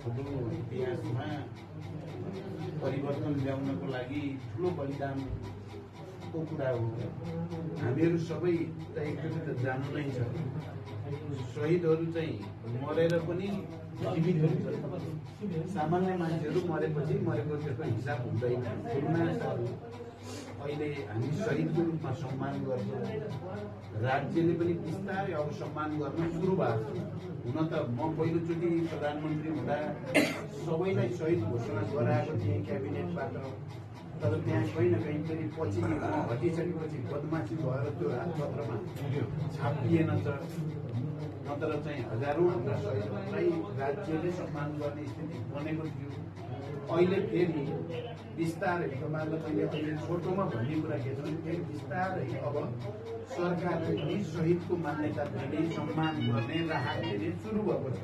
ठुलो इतिहासमा परिवर्तन ल्याउनको लागि ठुलो बलिदानको कुरा हो? हामीहरू सबै त एकचोटि त जानु नै छ। शहीदहरू चाहिँ मरेर पनि जीवित हुन्छ सामान्य मान्छेहरू मरेपछि मरेको त्यसको हिसाब हुँदैन। अहिले हामी शहीदको रूपमा सम्मान गर्छौँ। राज्यले पनि बिस्तारै अब सम्मान गर्न सुरु भएको छ। हुन त म पहिलोचोटि प्रधानमन्त्री हुँदा सबैलाई शहीद घोषणा गराएको थिएँ क्याबिनेटबाट। तर त्यहाँ कहीँ न कहीँ फेरि पछि हटिसकेपछि बदमासी भएर त्यो राजपत्रमा छापिएन छ नत्र चाहिँ हजारौँ शहीदहरूलाई राज्यले सम्मान गर्ने स्थिति बनेको थियो। अहिले फेरि बिस्तारै तपाईँहरूलाई मैले अहिले छोटोमा भन्ने कुरा के छ भने फेरि बिस्तारै अब सरकारले पनि शहीदको मान्यता दिने सम्मान गर्ने राहत दिने सुरु भएको छ।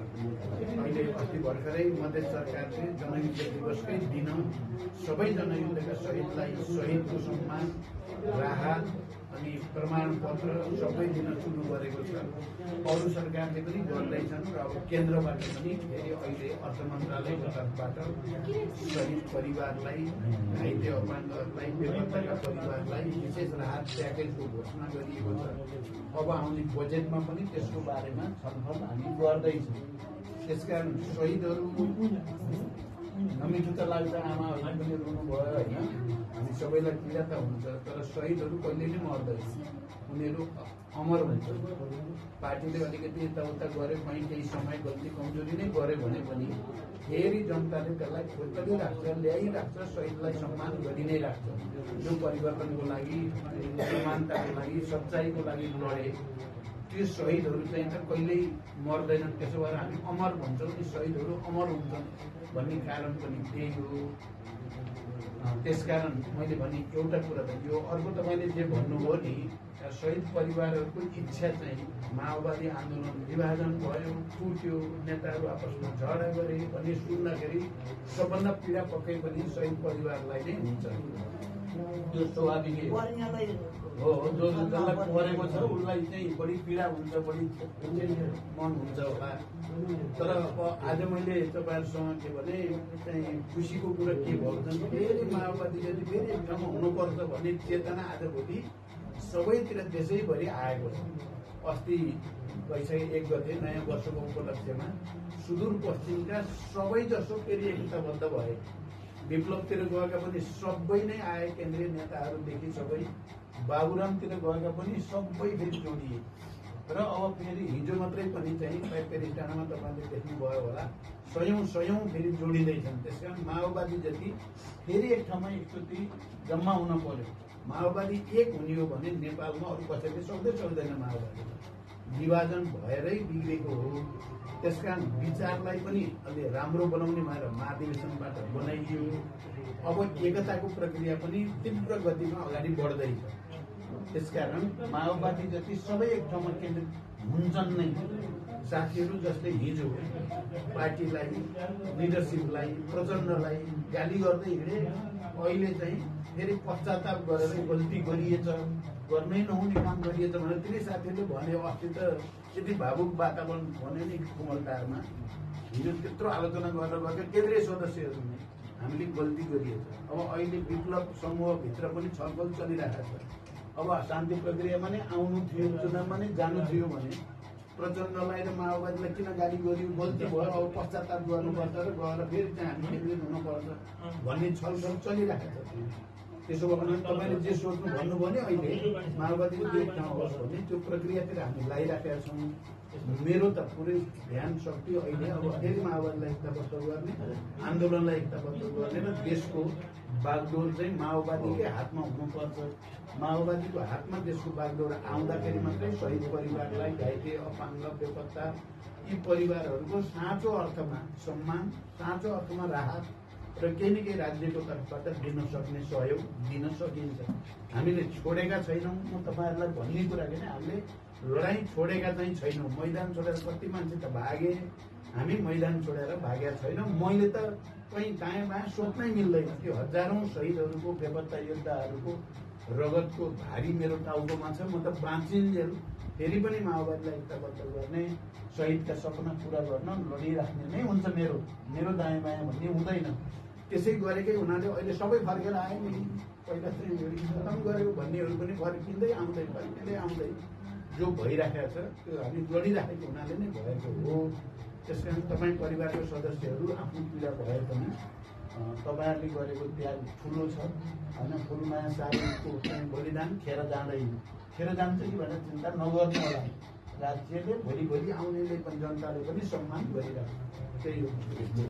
अहिले अस्ति भर्खरै मधेस सरकारले जनयुद्ध दिवसकै दिन सबै जनयुद्धका शहीदलाई शहीदको सम्मान राहत अनि प्रमाणपत्र सबै दिन सुरु गरेको छ। अरू सरकारले पनि गर्दैछन् र अब केन्द्रबाट पनि फेरि अहिले अर्थ मन्त्रालयको तर्फबाट शहीद परिवारलाई घाइते अपाङ्गहरूलाई बेपत्ताका परिवारलाई विशेष राहत प्याकेजको घोषणा गरिएको छ। अब आउने बजेटमा पनि त्यसको बारेमा छलफल हामी गर्दैछौँ। त्यसकारण शहीदहरू नमिठो त लाग्छ आमाहरूलाई पनि रुनु भयो होइन। हामी सबैलाई पीडा त हुन्छ तर शहीदहरू कहिले नै मर्दैन। उनीहरू अमर हुन्छ। पार्टीले अलिकति यताउता गऱ्यो कहीँ केही समय गल्ती कमजोरी नै गऱ्यो भने पनि फेरि जनताले त्यसलाई खोतलिराख्छ ल्याइराख्छ शहीदलाई सम्मान गरि नै राख्छ। जो परिवर्तनको लागि समानताको लागि सच्चाइको लागि लडे। त्यो शहीदहरू चाहिँ कहिल्यै मर्दैनन्। त्यसो भएर हामी अमर भन्छौँ। ती शहीदहरू अमर हुन्छन्। भन्ने कारण पनि त्यही हो त्यसकारण मैले भने एउटा कुरा त यो अर्को तपाईँले जे भन्नुभयो नि शहीद परिवारहरूको इच्छा चाहिँ माओवादी आन्दोलन विभाजन भयो टुट्यो नेताहरू आपसमा झगडा गरे भन्ने सुन्दाखेरि सबभन्दा पीडा पक्कै पनि शहीद परिवारलाई नै हुन्छ। त्यो स्वाभाविकै हो जो जसलाई परेको छ उसलाई चाहिँ बढी पीडा हुन्छ बढी मन हुन्छ होला। तर अब आज मैले तपाईँहरूसँग के भने चाहिँ खुसीको कुरा के भयो भने फेरि माओवादी यदि फेरि एक ठाउँमा हुनुपर्छ भन्ने चेतना आजभोलि सबैतिर देशैभरि आएको छ। अस्ति वैशाख एक गते नयाँ वर्षको उपलक्ष्यमा सुदूरपश्चिमका सबै जसो फेरि एकताबद्ध भए विप्लवतिर गएका पनि सबै नै आए केन्द्रीय नेताहरूदेखि सबै बाबुरामतिर गएका पनि सबै फेरि जोडिए र अब फेरि हिजो मात्रै पनि चाहिँ पेरिस डाँडामा तपाईँले देख्नुभयो होला सयौँ सयौँ फेरि जोडिँदैछन्। त्यस कारण माओवादी जति फेरि एक ठाउँमा एकचोटि जम्मा हुन पर्यो माओवादी एक हुने हो भने नेपालमा अरू कसैले सक्दै सक्दैन माओवादी। विभाजन भएरै बिग्रेको हो। त्यसकारण विचारलाई पनि अलि राम्रो बनाउने भएर महाधिवेशनबाट बनाइयो। अब एकताको प्रक्रिया पनि तीव्र गतिमा अगाडि बढ्दैछ। त्यसकारण माओवादी जति सबै एक ठाउँमा केन्द्रित हुन्छन् नै साथीहरू जसले हिजो पार्टीलाई लिडरसिपलाई प्रचण्डलाई गाली गर्दै हिँडे अहिले चाहिँ फेरि पश्चाताप गरेर गल्ती गरिएछ गर्नै नहुने काम गरिएछ भनेर तिनै साथीहरूले भन्यो अस्ति त यति भावुक वातावरण भन्यो नि कुमलटारमा हिजो त्यत्रो आलोचना गरेर गएको केन्द्रीय सदस्यहरूले हामीले गल्ती गरिएछ। अब अहिले विप्लव समूहभित्र पनि छलफल चलिरहेको छ। अब शान्ति प्रक्रियामा नै आउनु थियो चुनावमा नै जानु थियो भने प्रचण्डलाई र माओवादीलाई किन गाली गरियो गल्ती भयो अब पश्चाताप गर्नुपर्छ र गएर फेरि चाहिँ हामी हुनुपर्छ भन्ने छलफल चलिरहेको छ। त्यसो भने तपाईँले जे सोच्नु भन्नुभयो भने अहिले माओवादीको जे ठाउँ होस् भने त्यो प्रक्रियातिर हामी लगाइराखेका छौँ। मेरो त पुरै ध्यान शक्ति अहिले अब फेरि माओवादीलाई एकताबद्ध गर्ने आन्दोलनलाई एकताबद्ध गर्ने र देशको बागडोर चाहिँ माओवादीकै हातमा हुनुपर्छ। माओवादीको हातमा देशको बागडोर आउँदाखेरि मात्रै शहीद परिवारलाई घाइते अपाङ्ग बेपत्ता यी परिवारहरूको साँचो अर्थमा सम्मान साँचो अर्थमा राहत र केही न केही राज्यको तर्फबाट दिन सक्ने सहयोग दिन सकिन्छ। हामीले छोडेका छैनौँ। म तपाईँहरूलाई भन्ने कुरा के हामीले लडाइँ छोडेका चाहिँ छैनौँ। मैदान छोडेर कति मान्छे त भागे। हामी मैदान छोडेर भागेका छैनौँ। मैले त कहीँ दायाँ बायाँ सोच्नै मिल्दैन। त्यो हजारौँ शहीदहरूको बेपत्ता योद्धाहरूको रगतको भारी मेरो टाउकोमा छ म त बाँचिन्जेल फेरि पनि माओवादीलाई एकताबद्ध गर्ने शहीदका सपना पुरा गर्न लडिराख्ने नै हुन्छ मेरो मेरो दायाँ बायाँ भन्ने हुँदैन। त्यसै गरेकै हुनाले अहिले सबै फर्केर आए नि। पहिला चाहिँ खतम गऱ्यो भन्नेहरू पनि फर्किँदै आउँदै फर्किँदै आउँदै जो भइराखेको छ त्यो हामी लडिराखेको हुनाले नै भएको हो। त्यस कारण तपाईँ परिवारको सदस्यहरू आफ्नो पीडा भए पनि तपाईँहरूले गरेको त्याग ठुलो छ। होइन सारीको चाहिँ बलिदान खेर जाँदैन। खेर जान्छ कि भनेर चिन्ता नगर्नु होला। राज्यले भोलि भोलि आउनेले पनि जनताले पनि सम्मान गरिरहेको त्यही हो।